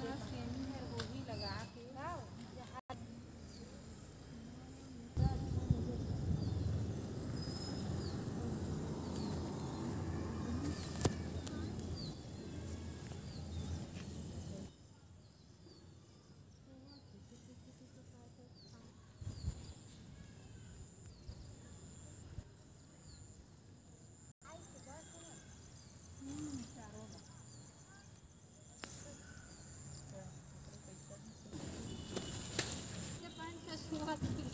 นะ fácil.